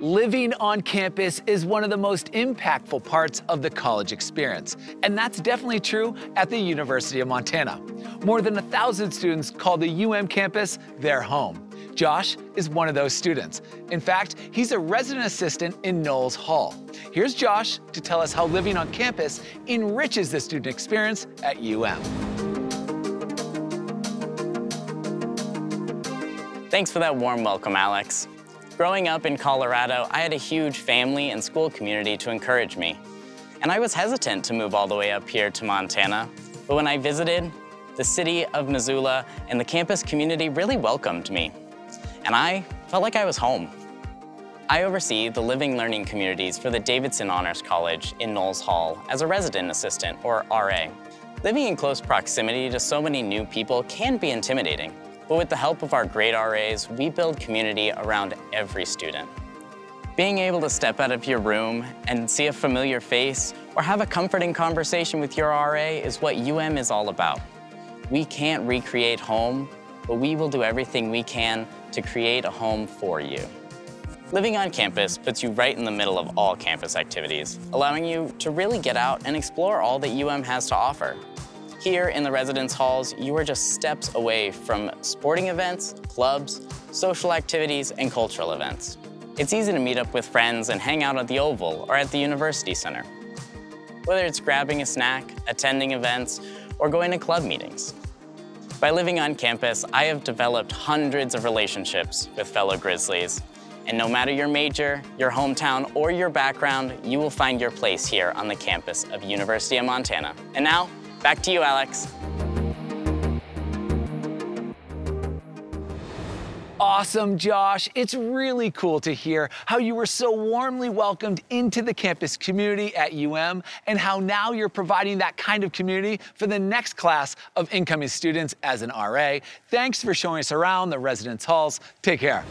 Living on campus is one of the most impactful parts of the college experience, and that's definitely true at the University of Montana. More than a thousand students call the UM campus their home. Josh is one of those students. In fact, he's a resident assistant in Knowles Hall. Here's Josh to tell us how living on campus enriches the student experience at UM. Thanks for that warm welcome, Alex. Growing up in Colorado, I had a huge family and school community to encourage me. And I was hesitant to move all the way up here to Montana. But when I visited, the city of Missoula and the campus community really welcomed me. And I felt like I was home. I oversee the living learning communities for the Davidson Honors College in Knowles Hall as a resident assistant, or RA. Living in close proximity to so many new people can be intimidating. But with the help of our great RAs, we build community around every student. Being able to step out of your room and see a familiar face or have a comforting conversation with your RA is what UM is all about. We can't recreate home, but we will do everything we can to create a home for you. Living on campus puts you right in the middle of all campus activities, allowing you to really get out and explore all that UM has to offer. Here in the residence halls, you are just steps away from sporting events, clubs, social activities, and cultural events. It's easy to meet up with friends and hang out at the Oval or at the University Center. Whether it's grabbing a snack, attending events, or going to club meetings. By living on campus, I have developed hundreds of relationships with fellow Grizzlies. And no matter your major, your hometown, or your background, you will find your place here on the campus of University of Montana. And now, Back to you, Alex. Awesome, Josh. It's really cool to hear how you were so warmly welcomed into the campus community at UM and how now you're providing that kind of community for the next class of incoming students as an RA. Thanks for showing us around the residence halls. Take care.